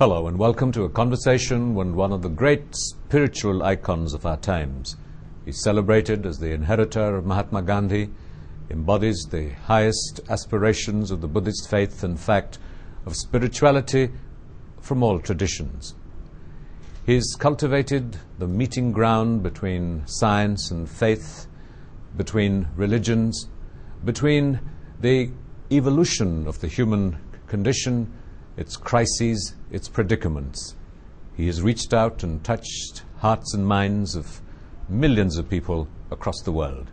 Hello, and welcome to a conversation when one of the great spiritual icons of our times is celebrated as the inheritor of Mahatma Gandhi, embodies the highest aspirations of the Buddhist faith and fact of spirituality from all traditions. He's cultivated the meeting ground between science and faith, between religions, between the evolution of the human condition, its crises, its predicaments. He has reached out and touched hearts and minds of millions of people across the world.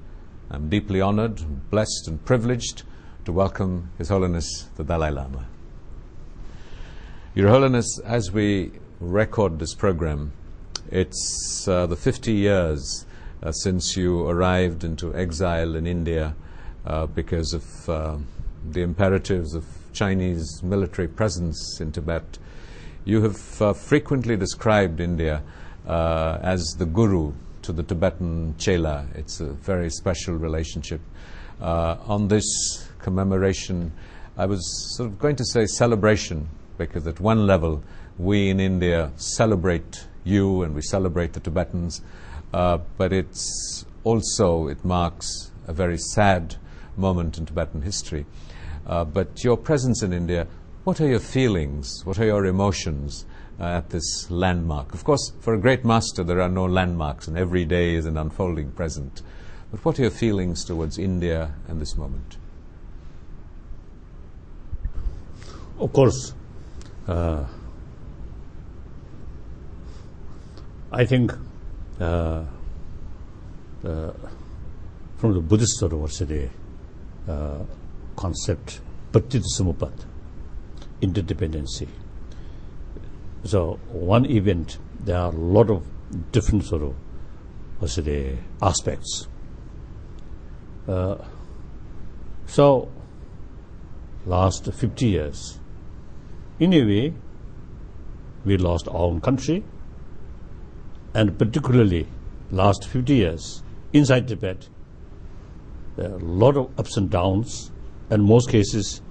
I'm deeply honored, blessed, and privileged to welcome His Holiness the Dalai Lama. Your Holiness, as we record this program, it's uh, the 50 years uh, since you arrived into exile in India uh, because of uh, the imperatives of Chinese military presence in Tibet. You have uh, frequently described India uh, as the guru to the Tibetan Chela. It's a very special relationship. on this commemoration, I was sort of going to say celebration because at one level we in India celebrate you and we celebrate the Tibetans, uh, but it's also, it marks a very sad moment in Tibetan history. Uh, but your presence in India, what are your feelings? What are your emotions uh, at this landmark? Of course, for a great master, there are no landmarks, and every day is an unfolding present. But what are your feelings towards India and this moment? Of course, uh, I think uh, uh, from the Buddhist university uh, concept, Pratitya interdependency. So one event, there are a lot of different sort of what's the aspects. Uh, so last 50 years, in a way, we lost our own country, and particularly last 50 years inside Tibet, there are a lot of ups and downs, and most cases,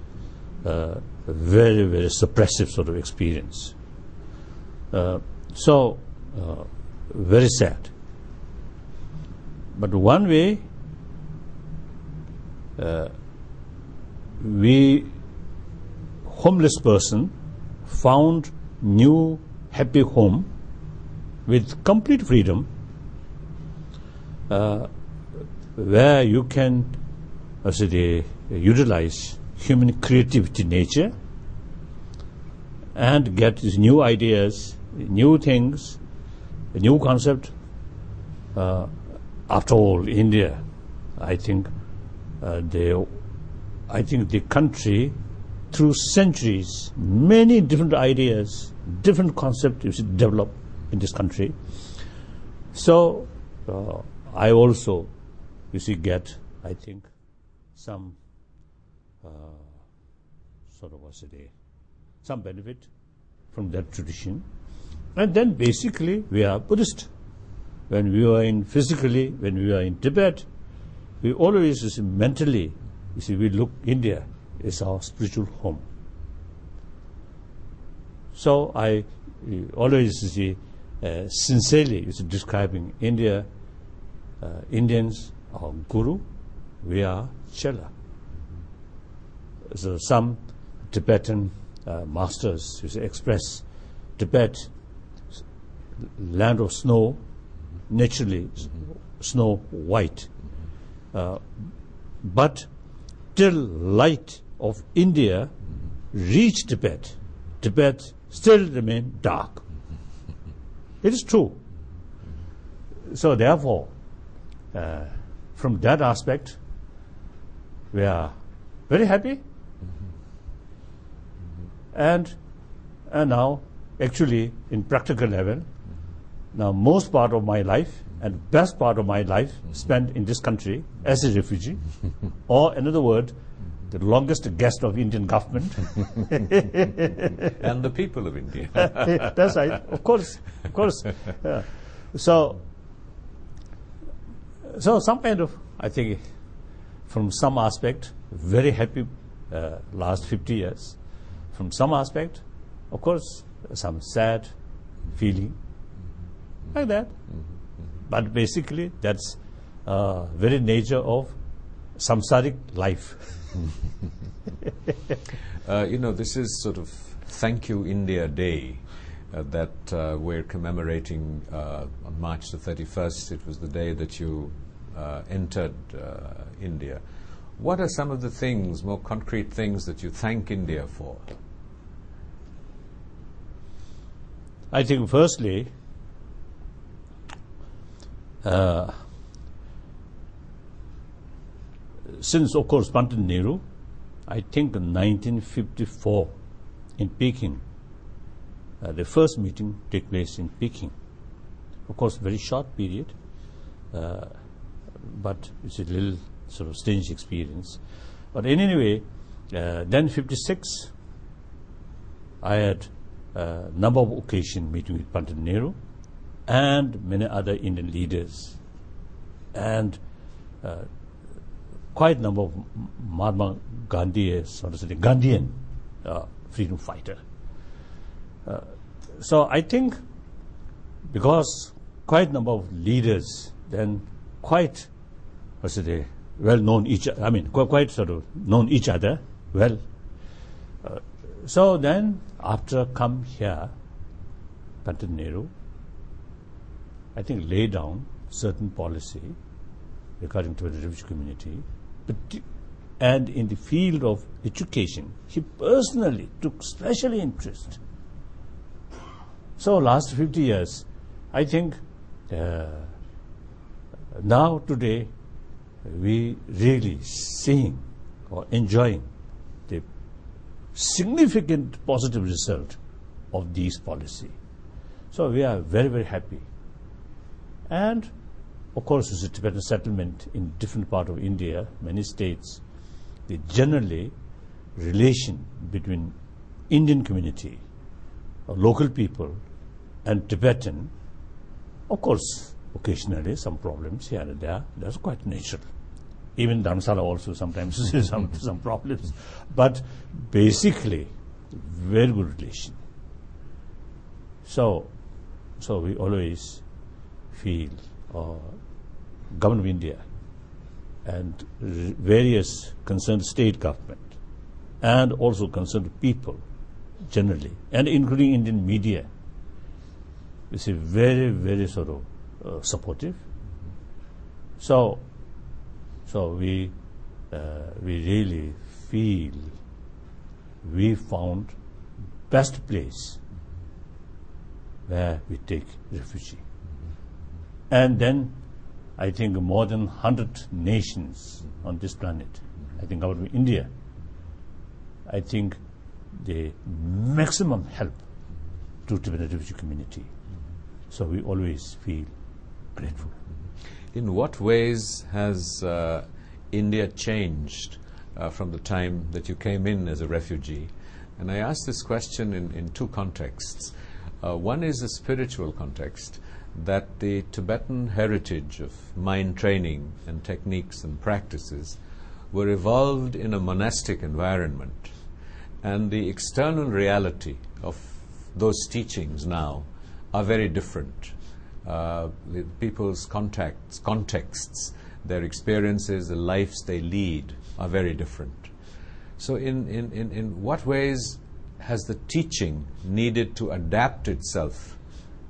uh, very, very suppressive sort of experience. Uh, so, uh, very sad. But one way, uh, we homeless person found new happy home with complete freedom uh, where you can uh, say, utilize human creativity nature and get these new ideas, new things, new concept. Uh, after all, India, I think uh, they, I think the country through centuries, many different ideas, different concepts developed in this country. So uh, I also, you see, get, I think, some sort of what's it, some benefit from that tradition. And then basically we are Buddhist. When we are in physically, when we are in Tibet, we always see, mentally, you see, we look India is our spiritual home. So I always see, uh, sincerely is describing India, uh, Indians, our guru, we are Chela. So some Tibetan uh, masters you express Tibet, land of snow, naturally mm-hmm. snow white, uh, but till light of India reached Tibet, Tibet still remained dark. It is true. So therefore, uh, from that aspect, we are very happy. And, and now, actually, in practical level, now most part of my life and best part of my life spent in this country as a refugee, or in other words, the longest guest of Indian government. and the people of India. That's right, of course, of course. Yeah. So, so some kind of, I think, from some aspect, very happy uh, last 50 years. From some aspect, of course, some sad feeling, like that. But basically, that's uh, very nature of samsaric life. Uh, you know, this is sort of Thank You India Day uh, that uh, we're commemorating uh, on March the 31st. It was the day that you uh, entered uh, India. What are some of the things, more concrete things, that you thank India for? I think, firstly, uh, since, of course, Pandit Nehru, I think in 1954 in Peking, uh, the first meeting took place in Peking. Of course, very short period, uh, but it's a little sort of strange experience. But in any way, uh, then 56, I had a number of occasions meeting with Pandit Nehru and many other Indian leaders. And uh, quite a number of Mahatma Gandhi, so to say, Gandhian uh, freedom fighter. Uh, so I think because quite a number of leaders then quite, what's it, well known each, I mean, quite, quite sort of known each other well. Uh, so then after come here, Pandit Nehru, I think lay down certain policy regarding to the Jewish community, but and in the field of education, he personally took special interest. So last 50 years, I think uh, now today we really seeing or enjoying significant positive result of these policy. So we are very very happy. And of course, it's a Tibetan settlement in different part of India, many states. The generally relation between Indian community, or local people, and Tibetan, of course, occasionally some problems here and there. That's quite natural. Even Dharamsala also sometimes some some problems, but basically, very good relation. So, so we always feel, uh, government of India and various concerned state government and also concerned people generally, and including Indian media, is very, very sort of uh, supportive. So, so we uh, we really feel we found best place where we take refugee. And then I think more than 100 nations on this planet, I think out of India, I think the maximum help to Tibetan refugee community. So we always feel grateful. In what ways has uh, India changed uh, from the time that you came in as a refugee? And I ask this question in, in two contexts. Uh, one is a spiritual context, that the Tibetan heritage of mind training and techniques and practices were evolved in a monastic environment. And the external reality of those teachings now are very different. Uh, people's contacts, contexts, their experiences, the lives they lead are very different. So, in, in, in, in what ways has the teaching needed to adapt itself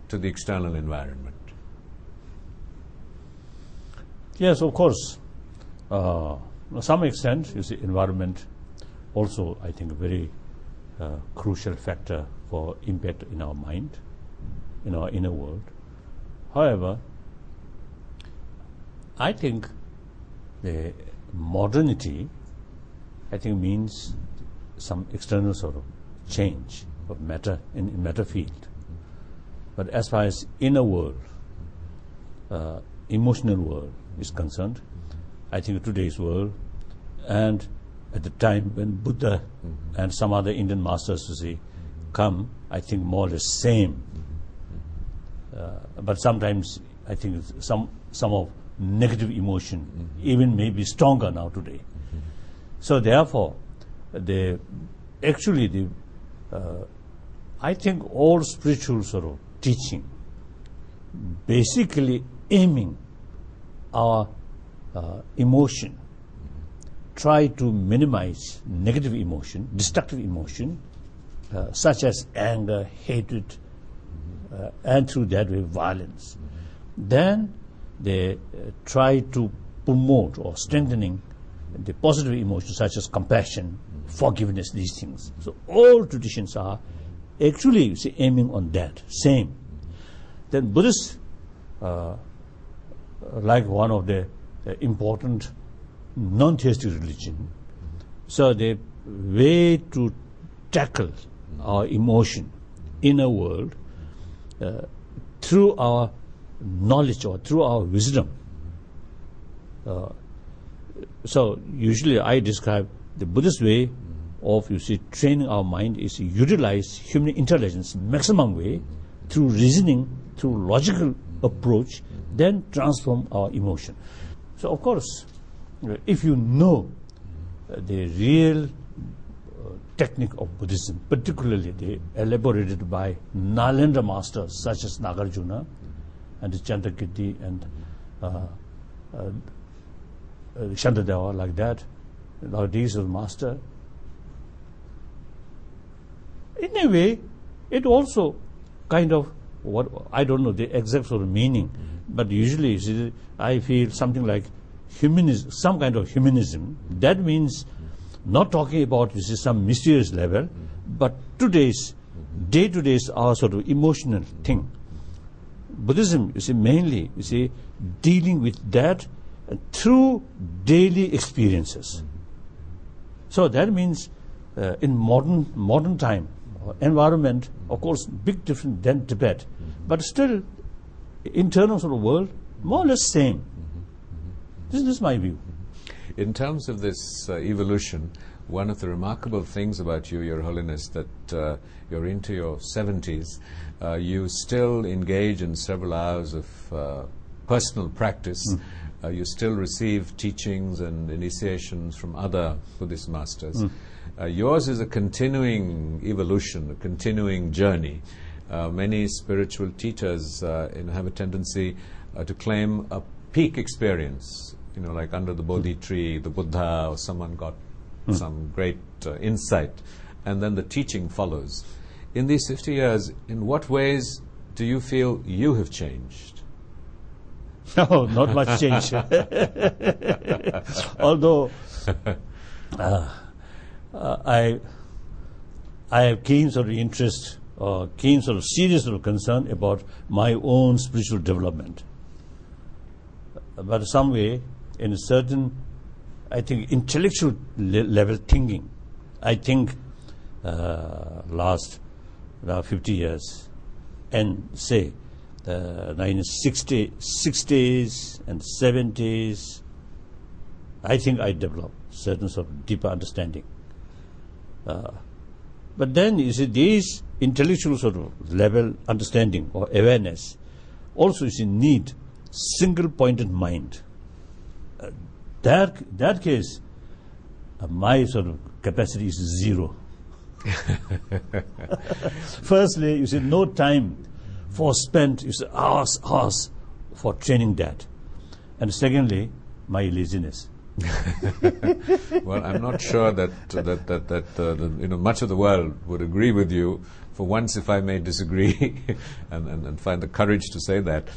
to the external environment? Yes, of course. Uh, to some extent, you see, environment also, I think, a very uh, crucial factor for impact in our mind, in our inner world. However, I think the modernity, I think, means some external sort of change of matter in, in matter field. But as far as inner world, uh, emotional world is concerned, I think today's world, and at the time when Buddha and some other Indian masters, you see, come, I think more or less same. Uh, but sometimes I think some some of negative emotion even may be stronger now today. So therefore, the actually the uh, I think all spiritual sort of teaching basically aiming our uh, emotion, try to minimize negative emotion, destructive emotion, uh, such as anger, hatred, uh, and through that way violence. Then they uh, try to promote or strengthening the positive emotions such as compassion, forgiveness, these things. So all traditions are actually you see, aiming on that, same. Then Buddhists, uh, like one of the uh, important non-theistic religion, so the way to tackle our emotion in a world uh, through our knowledge or through our wisdom. Uh, so usually I describe the Buddhist way of you see training our mind is to utilize human intelligence maximum way through reasoning, through logical approach, then transform our emotion. So of course, if you know the real technique of Buddhism, particularly the elaborated by Nalanda masters such as Nagarjuna and Chandrakirti and uh, uh, uh, Shantideva like that, these are master. In a way, it also kind of what I don't know the exact sort of meaning, but usually I feel something like humanism, some kind of humanism. That means not talking about you is some mysterious level, but today's day to day our sort of emotional thing. Buddhism, you see, mainly you see dealing with that through daily experiences. So that means uh, in modern modern time environment, of course, big different than Tibet, but still in terms of the world, more or less same. This is my view. In terms of this uh, evolution, one of the remarkable things about you, Your Holiness, that uh, you're into your 70s, uh, you still engage in several hours of uh, personal practice. Uh, you still receive teachings and initiations from other Buddhist masters. Uh, yours is a continuing evolution, a continuing journey. Uh, many spiritual teachers uh, have a tendency uh, to claim a peak experience, you know, like under the Bodhi tree, the Buddha, or someone got some great uh, insight, and then the teaching follows. In these 50 years, in what ways do you feel you have changed? No, not much change. Although uh, uh, I, I have keen sort of interest, or keen sort of serious sort of concern about my own spiritual development. But some way, in a certain, I think, intellectual le- level thinking, I think uh, last uh, 50 years, and say the 1960s 60s and 70s, I think I developed certain sort of deeper understanding. Uh, but then you see these intellectual sort of level understanding or awareness also is in need single pointed mind. That that case, my sort of capacity is zero. Firstly, you see, no time for spent, you see, hours, hours for training that. And secondly, my laziness. well, I'm not sure that that that, that uh, the, you know much of the world would agree with you. For once, if I may disagree, and, and, and find the courage to say that,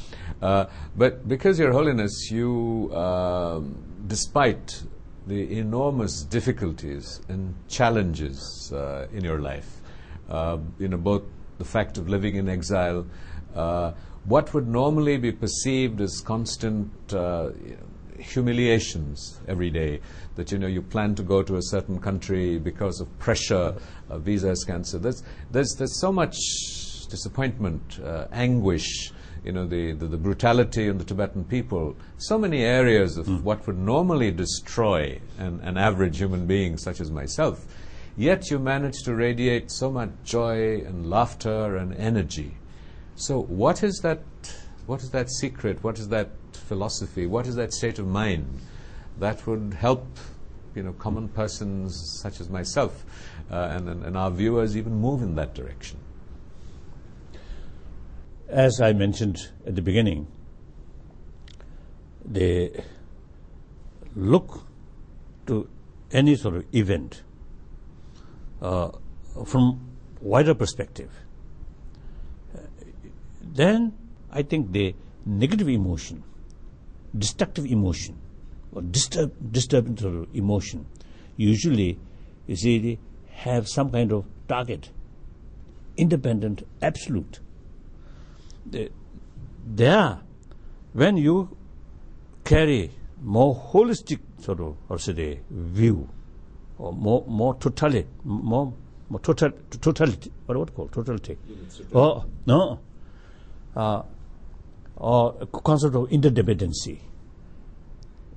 uh, but because Your Holiness, you, um despite the enormous difficulties and challenges uh, in your life, uh, you know both the fact of living in exile, uh, what would normally be perceived as constant uh, humiliations every day. That you know you plan to go to a certain country because of pressure, uh, visa cancer. There's, there's there's so much disappointment, uh, anguish. You know the, the, the brutality in the Tibetan people. So many areas of what would normally destroy an, an average human being such as myself. Yet you manage to radiate so much joy and laughter and energy. So what is that? What is that secret? What is that philosophy? What is that state of mind that would help, you know, common persons such as myself uh, and, and, our viewers even move in that direction? as I mentioned at the beginning, they look to any sort of event uh, from wider perspective. then I think the negative emotion, destructive emotion, or disturb, disturbing sort of emotion, usually, you see, they have some kind of target, independent, absolute. The, there, when you carry more holistic sort of, or say, view, or more, more totality, more, more total, totality, what what called totality? Oh, no. Uh, or concept of interdependency.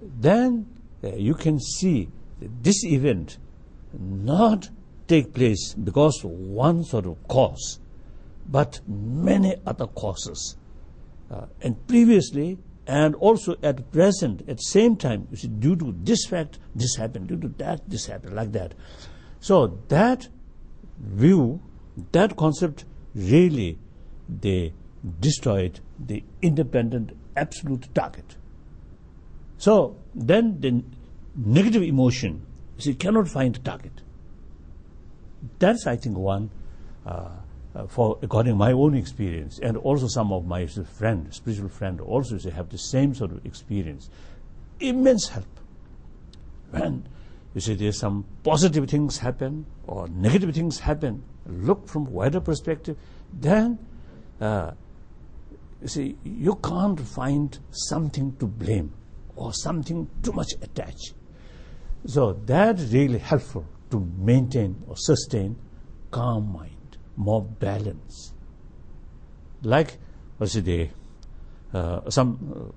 Then uh, you can see this event not take place because of one sort of cause, but many other causes. Uh, and previously, and also at present, at same time, you see, due to this fact, this happened, due to that, this happened, like that. So that view, that concept really, they destroyed the independent absolute target. So then the negative emotion, you see, cannot find the target. That's, I think, one, uh, uh, for according to my own experience, and also some of my friends, spiritual friends, also say, have the same sort of experience. Immense help. When you see there's some positive things happen or negative things happen, look from wider perspective, then uh, you see, you can't find something to blame or something too much attached. So that really helpful to maintain or sustain calm mind, more balance. Like, what's it, uh, some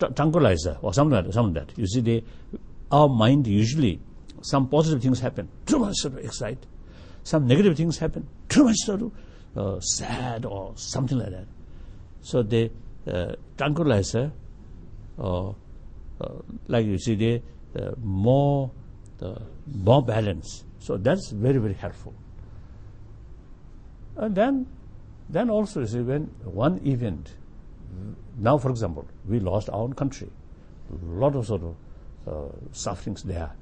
uh, tranquilizer or something like that, something like that. You see, the, our mind usually, some positive things happen, too much of excite. Some negative things happen, too much sort of uh, sad or something like that. So they uh, tranquilizer, uh, uh, like you see, they uh, more the more balance. So that's very very helpful. And then, then also you see when one event. Now, for example, we lost our own country. A lot of sort of uh, sufferings there.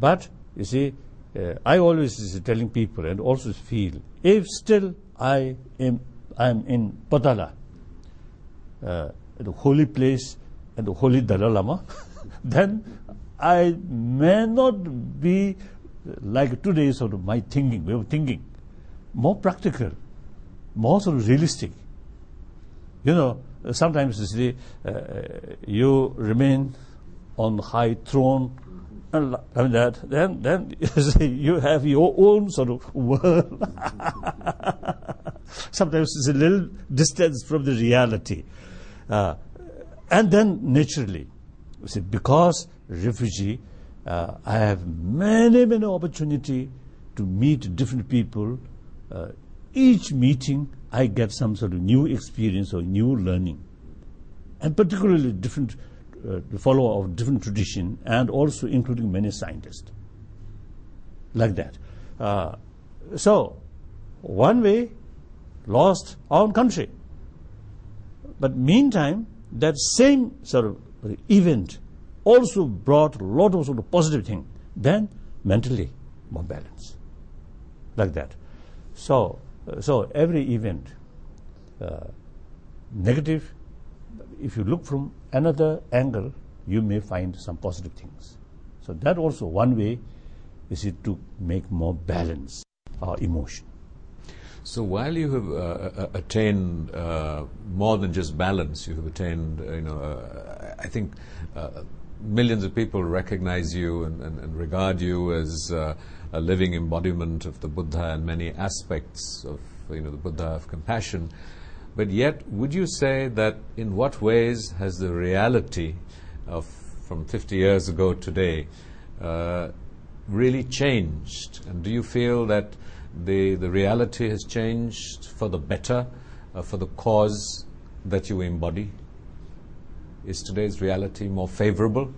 But you see, uh, I always is telling people and also feel if still I am I am in Potala, uh, the holy place and the holy Dalai Lama, then I may not be like today sort of my thinking, way of thinking, more practical, more sort of realistic. You know, sometimes you see, uh, you remain on high throne and that, then, then you have your own sort of world. Sometimes it's a little distance from the reality. Uh, and then naturally, see, because refugee, uh, I have many, many opportunity to meet different people. Uh, each meeting, I get some sort of new experience or new learning. And particularly different the follower of different tradition and also including many scientists. Like that. Uh, so one way lost our own country. But meantime that same sort of event also brought a lot of sort of positive thing then mentally more balance like that. So uh, so every event uh, negative if you look from another angle, you may find some positive things. So that also one way is it to make more balance our emotion. So while you have uh, uh attained uh, more than just balance, you have attained, uh, you know, uh, I think uh, millions of people recognize you and, and, and regard you as a living embodiment of the Buddha and many aspects of, you know, the Buddha of compassion. But yet, would you say that in what ways has the reality of from 50 years ago today uh, really changed? And do you feel that the, the reality has changed for the better, uh, for the cause that you embody? Is today's reality more favorable?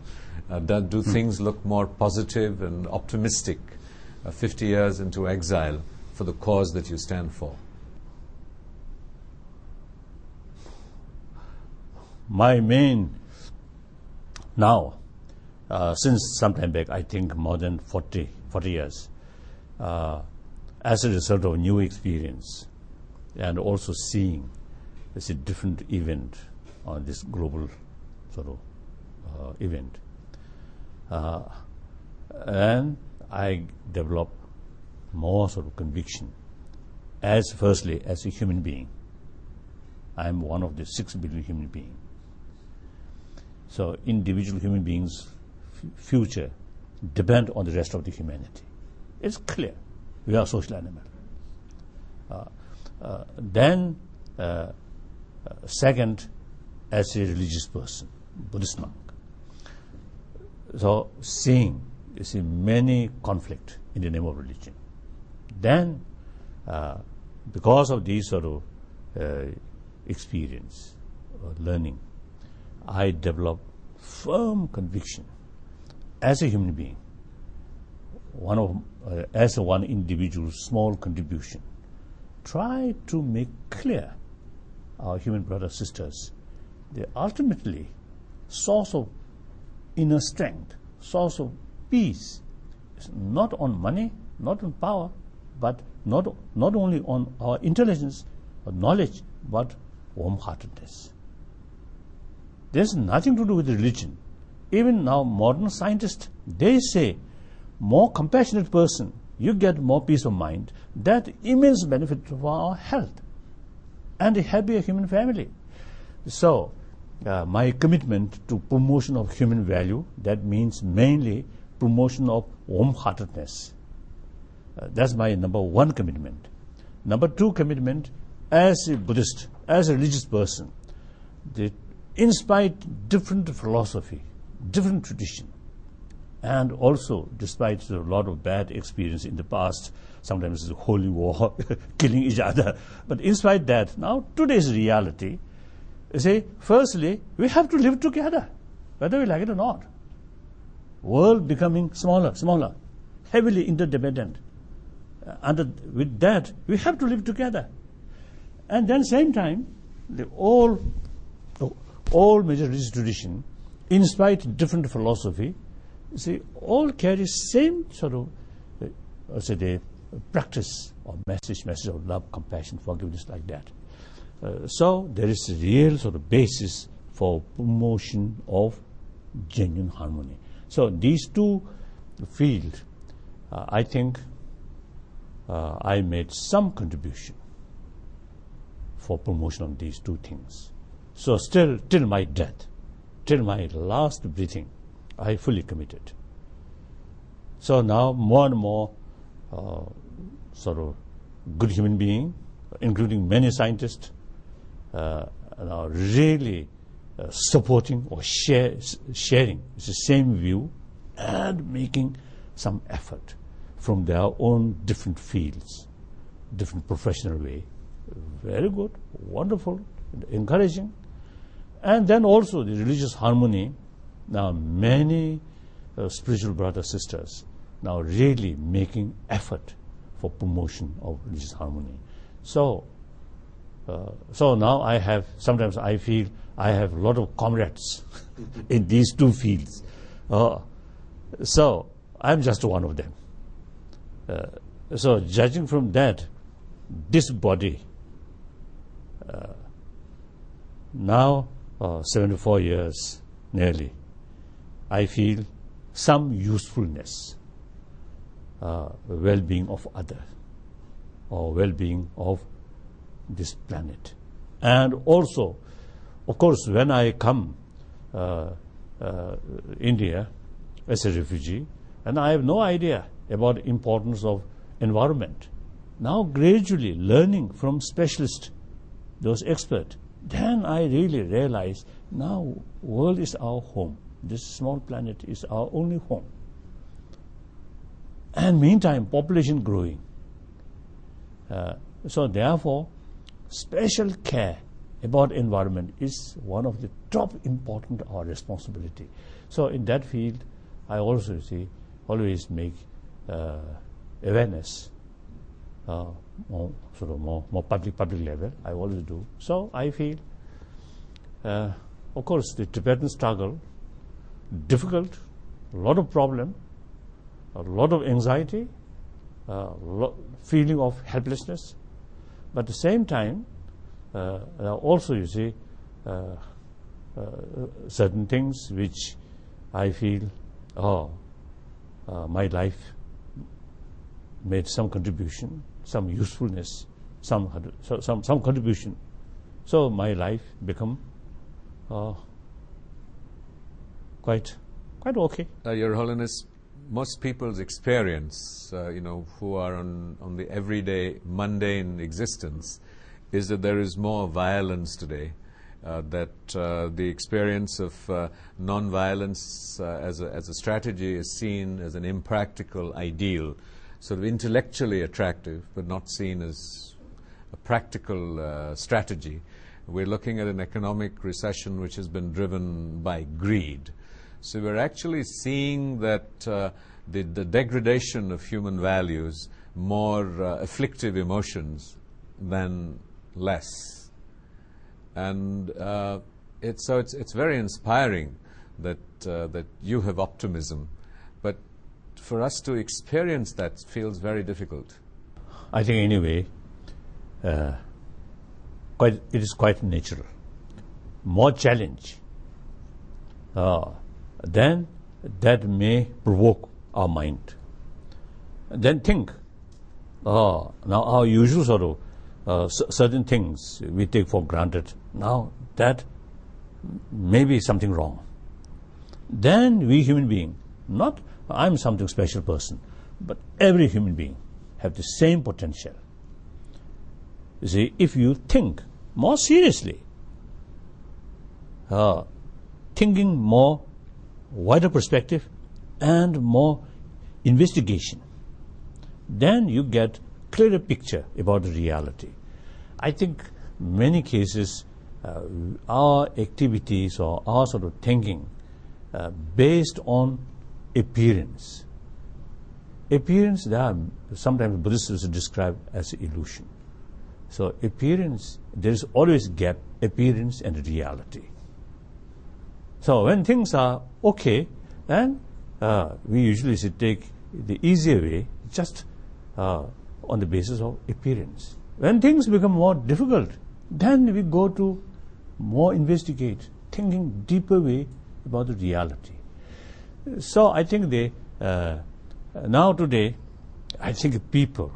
Uh, do, do hmm. things look more positive and optimistic uh, 50 years into exile for the cause that you stand for? My main now, uh, since some time back, I think more than 40, 40 years, uh, as a result of new experience and also seeing a different event on this global sort of uh, event. Uh, and I develop more sort of conviction as firstly as a human being. I am one of the six billion human beings. So individual human beings' future depend on the rest of the humanity. It's clear. We are social animal. Uh, uh, then, uh, uh, second, as a religious person, Buddhist monk. So seeing, you see many conflict in the name of religion. Then, uh, because of these sort of uh, experience, or learning, I develop firm conviction as a human being, one of, uh, as a one individual small contribution, try to make clear our human brothers sisters the ultimately source of inner strength, source of peace is not on money, not on power, but not, not only on our intelligence or knowledge, but warm-heartedness. There's nothing to do with religion. Even now, modern scientists, they say, more compassionate person, you get more peace of mind. That immense benefit for our health and a happier human family. So, uh, my commitment to promotion of human value, that means mainly promotion of warm-heartedness. Uh, that's my number one commitment. Number two commitment, as a Buddhist, as a religious person, the, in spite different philosophy, different tradition, and also despite a lot of bad experience in the past, sometimes it's holy war, killing each other, but in spite that, now today's reality, you see, firstly, we have to live together, whether we like it or not. World becoming smaller, smaller, heavily interdependent. Uh, under, with that, we have to live together. And then same time, the all, all major religious tradition, in spite different philosophy, see, all carry same sort of, uh, say, the practice or message, message of love, compassion, forgiveness, like that. Uh, so there is a real sort of basis for promotion of genuine harmony. So these two fields, uh, I think uh, I made some contribution for promotion of these two things. So still, till my death, till my last breathing, I fully committed. So now more and more uh, sort of good human being, including many scientists, uh, are really uh, supporting or share, sharing the same view and making some effort from their own different fields, different professional way. Very good, wonderful, encouraging. And then also the religious harmony. Now many uh, spiritual brothers sisters now really making effort for promotion of religious harmony. So uh, so now I have, sometimes I feel I have a lot of comrades in these two fields. Uh, so I'm just one of them. Uh, so judging from that, this body, uh, now uh, 74 years nearly, I feel some usefulness, uh, well-being of others, or well-being of this planet. And also, of course, when I come uh, uh, India as a refugee, and I have no idea about importance of environment. Now gradually learning from specialists, those experts, then I really realize now world is our home. This small planet is our only home. And meantime, population growing. Uh, so therefore, special care about environment is one of the top important our responsibility. So in that field, I also see always make uh, awareness. Uh, more sort of more, more public public level. I always do. So I feel uh, of course, the Tibetan struggle, difficult, a lot of problem, a lot of anxiety, uh, lo- feeling of helplessness. But at the same time, uh, also you see uh, uh, certain things which I feel, oh, uh, my life made some contribution, some usefulness, some some some contribution. So my life become uh, quite quite okay. Uh, Your Holiness, most people's experience, uh, you know, who are on, on the everyday mundane existence, is that there is more violence today. Uh, that uh, the experience of uh, non-violence uh, as, a, as a strategy is seen as an impractical ideal, sort of intellectually attractive, but not seen as a practical uh, strategy. We're looking at an economic recession which has been driven by greed. So we're actually seeing that uh, the, the, degradation of human values more uh, afflictive emotions than less. And uh, it's, so it's, it's very inspiring that, uh, that you have optimism. For us to experience that feels very difficult. I think, anyway, uh, quite, it is quite natural. More challenge. Uh, then that may provoke our mind. Then think, oh, now our usual sort of uh, certain things we take for granted, now that may be something wrong. Then we human being, not I'm something special person, but every human being have the same potential. You see, if you think more seriously, uh, thinking more wider perspective and more investigation, then you get clearer picture about the reality. I think many cases uh, our activities or our sort of thinking uh, based on appearance. Appearance, there are sometimes Buddhists describe as illusion. So appearance, there is always gap, appearance and reality. So when things are okay, then uh, we usually should take the easier way, just uh, on the basis of appearance. When things become more difficult, then we go to more investigate, thinking deeper way about the reality. So I think they uh, now today, I think people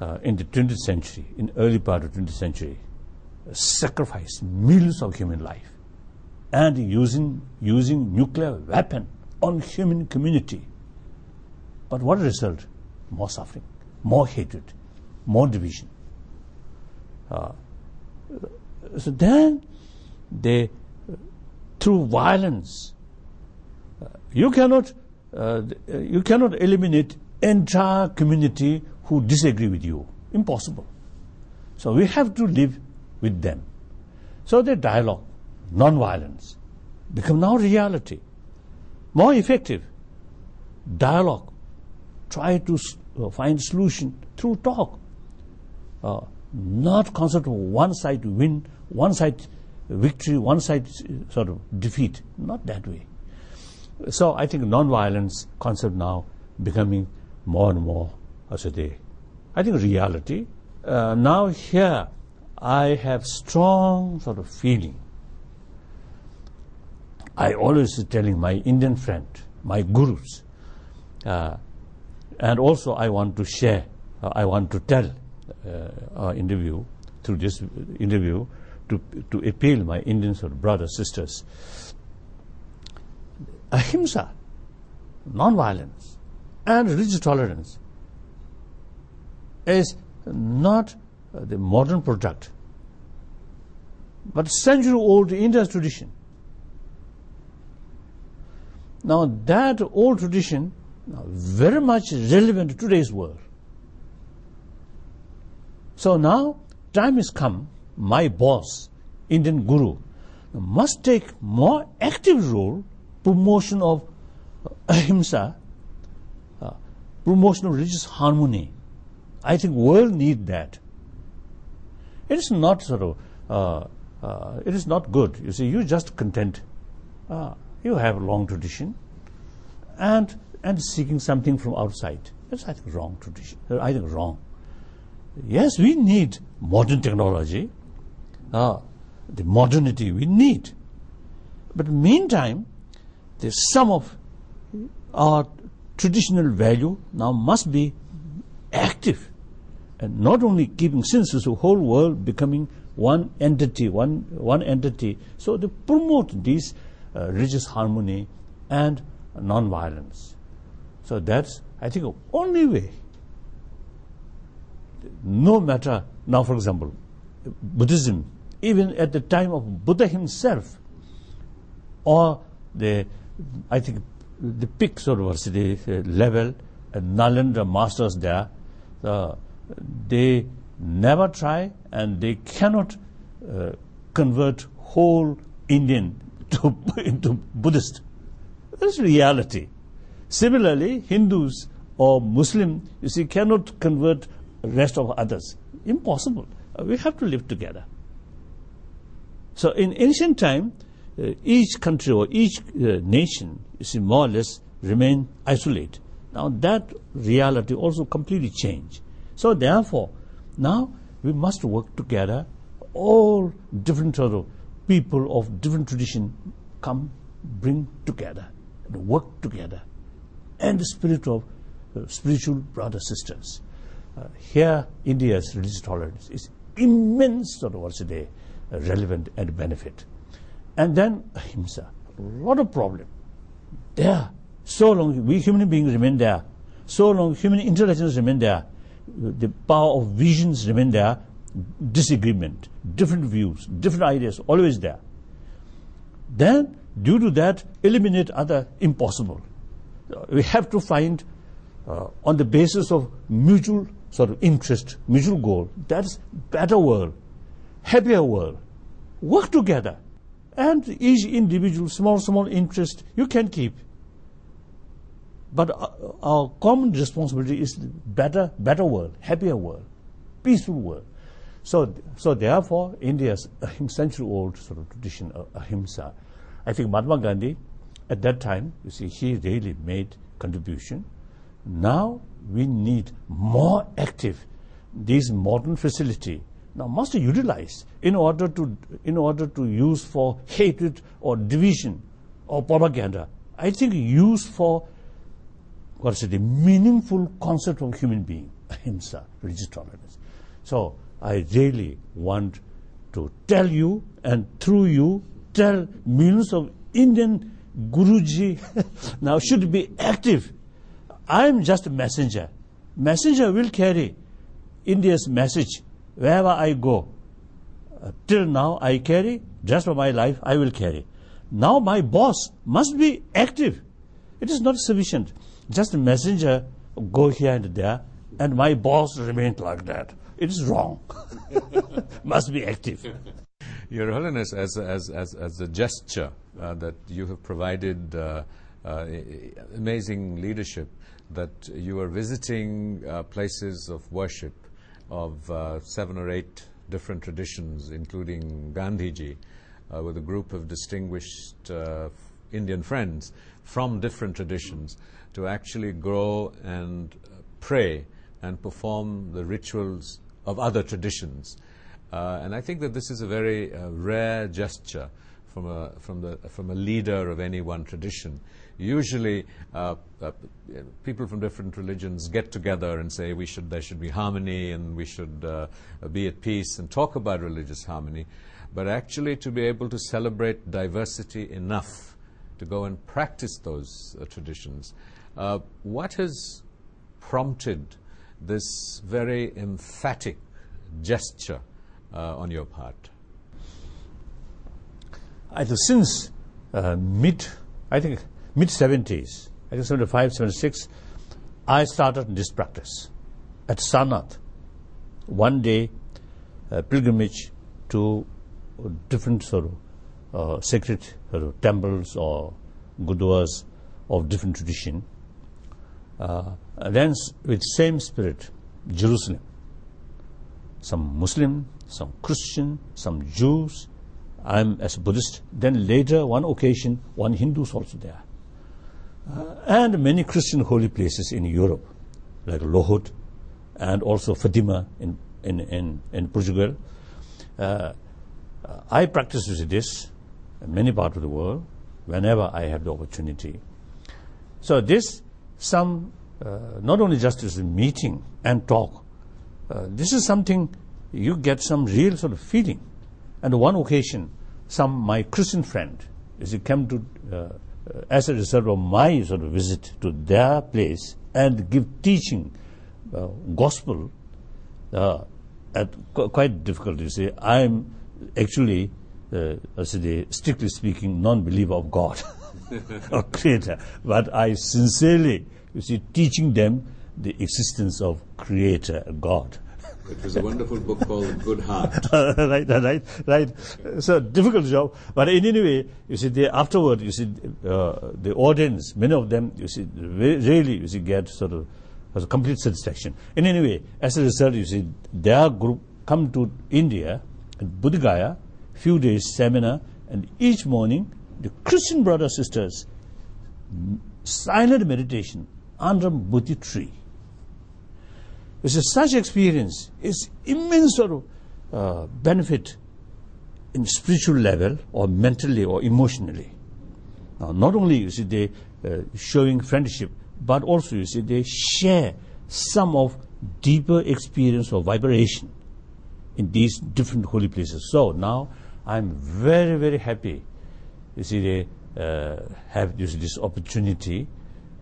uh, in the 20th century, in early part of 20th century, sacrificed millions of human life and using, using nuclear weapon on human community. But what result? More suffering, more hatred, more division. Uh, so then they, through violence, you cannot uh, you cannot eliminate entire community who disagree with you. Impossible. So we have to live with them. So the dialogue non-violence become now reality. More effective. Dialogue. Try to uh, find solution through talk. Uh, not concept of one side win, one side victory, one side uh, sort of defeat. Not that way. So I think non-violence concept now becoming more and more as a day. I think reality. Uh, now here I have strong sort of feeling I always telling my Indian friend, my gurus, uh, and also I want to share, uh, I want to tell uh, our interview, through this interview, to, to appeal my Indian sort of brothers, sisters. Ahimsa, non-violence, and religious tolerance is not the modern product, but century-old Indian tradition. Now that old tradition very much relevant to today's world. So now time has come, my boss, Indian Guru, must take more active role promotion of ahimsa, uh, promotion of religious harmony. I think world need that. It is not sort of uh, uh, it is not good. You see, you just content. Uh, you have a long tradition, and and seeking something from outside. That's I think wrong tradition. Uh, I think wrong. Yes, we need modern technology, uh, the modernity we need. But meantime, there's some of our traditional value now must be active and not only keeping since the whole world becoming one entity, one, one entity. So they promote this uh, religious harmony and non-violence. So that's, I think, the only way. No matter, now for example, Buddhism, even at the time of Buddha himself, or the, I think, the peak of the level, Nalanda masters there, uh, they never try and they cannot uh, convert whole Indian to, into Buddhist. That's reality. Similarly, Hindus or Muslim, you see, cannot convert rest of others. Impossible. Uh, we have to live together. So in ancient time, uh, each country or each uh, nation, see, more or less remain isolated. Now that reality also completely changed. So therefore, now we must work together. All different sort of people of different tradition come, bring together, and work together, and the spirit of uh, spiritual brothers sisters. Uh, here, India's religious tolerance is immense sort of today uh, relevant and benefit. And then ahimsa, a lot of problem. There, so long we human beings remain there, so long human intelligence remain there, the power of visions remain there, disagreement, different views, different ideas, always there. Then, due to that, eliminate other impossible. We have to find, uh, on the basis of mutual sort of interest, mutual goal, that's better world, happier world. Work together. And each individual, small, small interest, you can keep. But uh, our common responsibility is better, better world, happier world, peaceful world. So, so therefore, India's century-old sort of tradition of ahimsa. I think Mahatma Gandhi, at that time, you see, he really made contribution. Now we need more active these modern facility now must utilize in order to in order to use for hatred or division or propaganda i think use for what is it, the meaningful concept of human being ahimsa religious tolerance. So i really want to tell you and through you tell millions of indian guruji now should be active. I am just a messenger. Messenger will carry india's message. Wherever I go. Uh, till now I carry, just for my life I will carry. Now my boss must be active. It is not sufficient just a messenger go here and there, and my boss remained like that. It is wrong. Must be active. Your Holiness, as, as, as, as a gesture uh, that you have provided uh, uh, amazing leadership, that you are visiting uh, places of worship of uh, seven or eight different traditions, including Gandhiji, uh, with a group of distinguished Indian friends from different traditions to actually grow and pray and perform the rituals of other traditions. Uh, and I think that this is a very uh, rare gesture from a, from, the, from a leader of any one tradition. Usually, uh, uh people from different religions get together and say we should, there should be harmony and we should uh, be at peace and talk about religious harmony. But actually, to be able to celebrate diversity enough to go and practice those uh, traditions uh, what has prompted this very emphatic gesture uh, on your part? Think since mid, I think mid 70s, I think 75, 76, I started this practice at Sarnath. One day, pilgrimage to different sort of uh, sacred uh, temples or gurdwaras of different tradition. Uh, then with same spirit, Jerusalem. Some Muslim, some Christian, some Jews, I'm as a Buddhist. Then later, one occasion, one Hindu is also there. Uh, and many Christian holy places in Europe, like Lourdes and also Fatima in, in, in, in Portugal. Uh, I practice this in many parts of the world whenever I have the opportunity. So this, some, uh, not only just as a meeting and talk, uh, this is something you get some real sort of feeling. And one occasion, some my Christian friend, as he came to, uh, as a result of my sort of visit to their place and give teaching uh, gospel, uh, at qu- quite difficult. You see, I'm actually, uh, strictly speaking, non-believer of God, or Creator, but I sincerely, you see, teaching them the existence of Creator, God. It was a wonderful book called Good Heart. right, right, right. So difficult job, but in any way, you see, they afterward, you see, uh, the audience, many of them, you see, really, you see, get sort of has a complete satisfaction. In any way, as a result, you see, their group come to India, at Bodh few days seminar, and each morning, the Christian brothers sisters, silent meditation under Bodhi tree. It's a, such experience is immense sort of uh, benefit in spiritual level or mentally or emotionally. Now, not only you see they uh, showing friendship, but also you see they share some of deeper experience or vibration in these different holy places. So now I'm very very happy. You see they uh, have this, this opportunity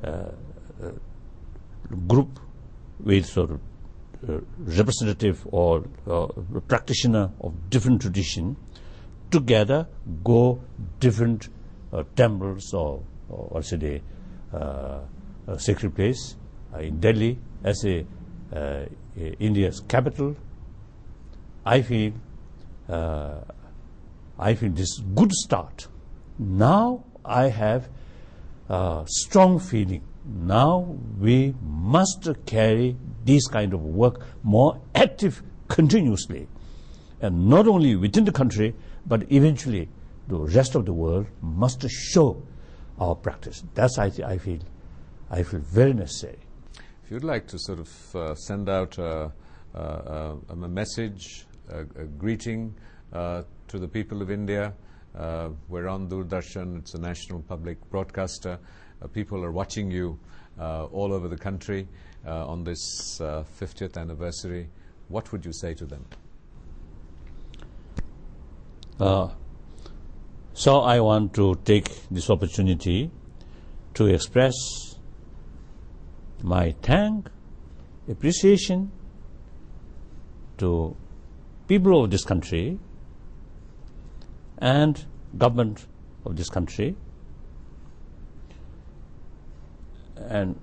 uh, uh, group with sort of uh, representative or uh, practitioner of different tradition together go different uh, temples or, or, say uh, a sacred place uh, in Delhi as a uh, India's capital. I feel I feel this good start. Now I have a strong feeling. Now we must carry this kind of work more active continuously. And not only within the country, but eventually the rest of the world must show our practice. That's I, I feel I feel very necessary. If you'd like to sort of uh, send out a, a, a message, a, a greeting uh, to the people of India, uh, we're on Doordarshan, it's a national public broadcaster. Uh, people are watching you uh, all over the country uh, on this 50th anniversary. What would you say to them? so I want to take this opportunity to express my thank, appreciation to people of this country and government of this country and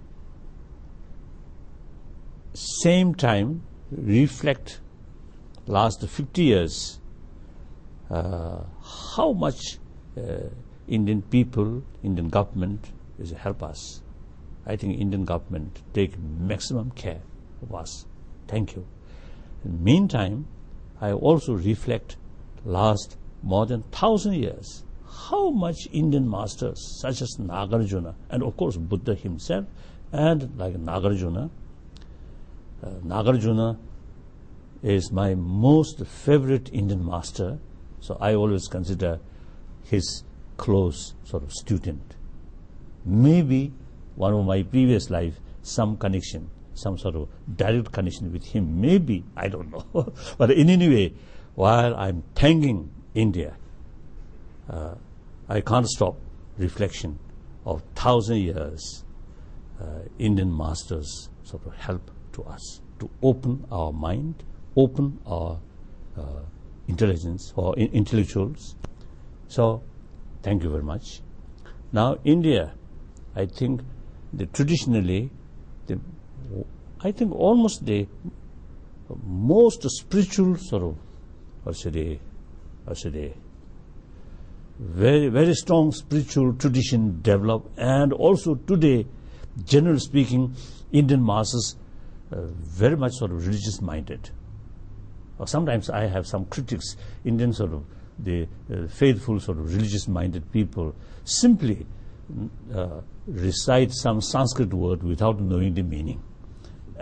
same time reflect last 50 years uh, how much uh, Indian people, Indian government is help us I think Indian government take maximum care of us. Thank you. In meantime, I also reflect last more than thousand years how much Indian masters such as Nagarjuna and of course Buddha himself and like Nagarjuna, uh, Nagarjuna is my most favorite Indian master, so I always consider his close sort of student. Maybe one of my previous life, some connection, some sort of direct connection with him. Maybe, I don't know. but in any way, while I'm thanking India, uh, I can't stop reflection of thousand years uh, Indian masters sort of help to us to open our mind, open our uh, intelligence or in intellectuals. So, thank you very much. Now, India, I think the traditionally, the, I think almost the most spiritual sort of, or say, or say, very very strong spiritual tradition developed, and also today, generally speaking, Indian masses uh, very much sort of religious minded. Or sometimes I have some critics, Indian sort of the uh, faithful sort of religious-minded people simply uh, recite some Sanskrit word without knowing the meaning,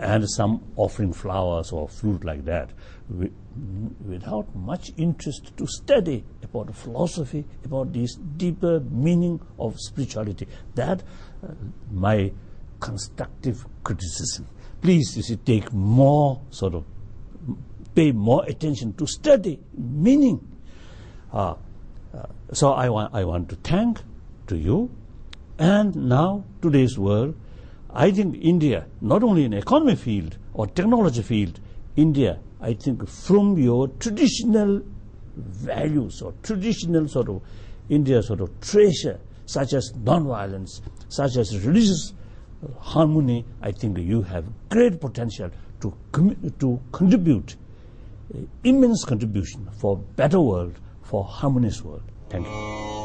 and some offering flowers or fruit like that, without much interest to study about philosophy, about this deeper meaning of spirituality. That uh, my constructive criticism. Please, you see, take more sort of pay more attention to study meaning. Uh, uh, so I want I want to thank to you and now, today's world, I think India, not only in economy field or technology field, India, I think from your traditional values or traditional sort of India sort of treasure, such as non-violence, such as religious harmony, I think you have great potential to, to contribute uh, immense contribution for better world, for harmonious world. Thank you.